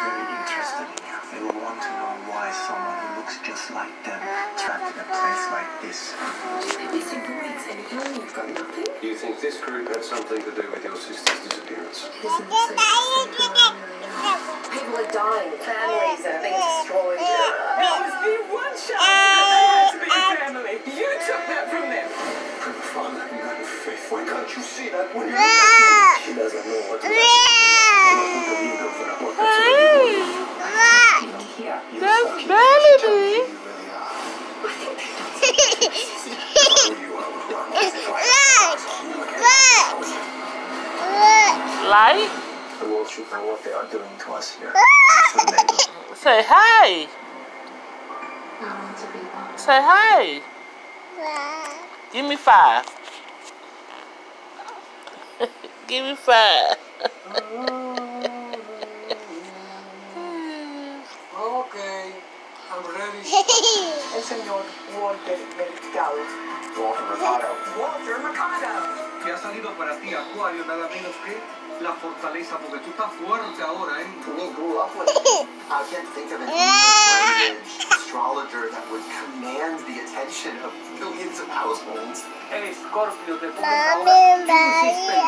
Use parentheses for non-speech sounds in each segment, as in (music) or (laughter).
very interested in you. They will want to know why someone who looks just like them trapped in a place like this. You've been missing for weeks anyhow, and you've got nothing. Do you think this group had something to do with your sister's disappearance? Isn't the safest thing around here. People are dying, families are being destroyed. There was the one chance that they had to be a family. You took that from them. From a father who had a faith. Why can't you see that when you look at? She doesn't know what to do. Light? The world should know what they are doing to us here. Say hi. Say hi. Give me five. (laughs) Give me five. Okay, I'm ready. El señor Walter Mercado. Walter Mercado. Walter Mercado. que ha salido para ti, Acuario, nada menos que la fortaleza, porque tú estás fuerte ahora, ¿eh? We grew up with (laughs) it. I can't think of an English language astrologer that would command the attention of millions of households. Hey, Scorpio, te pones ahora insistente.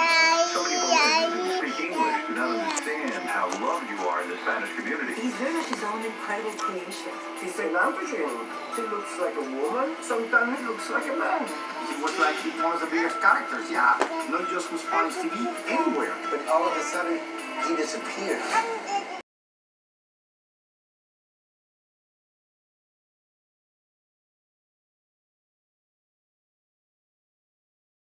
So many Bolivians who speak English do not understand how loved you are in the Spanish community. He's very much his own incredible creation. He's an androgen. He looks like a woman. Sometimes he looks like a man. He was like one of the biggest characters, yeah. Not just with Spanish TV, anywhere. But all of a sudden, he disappeared.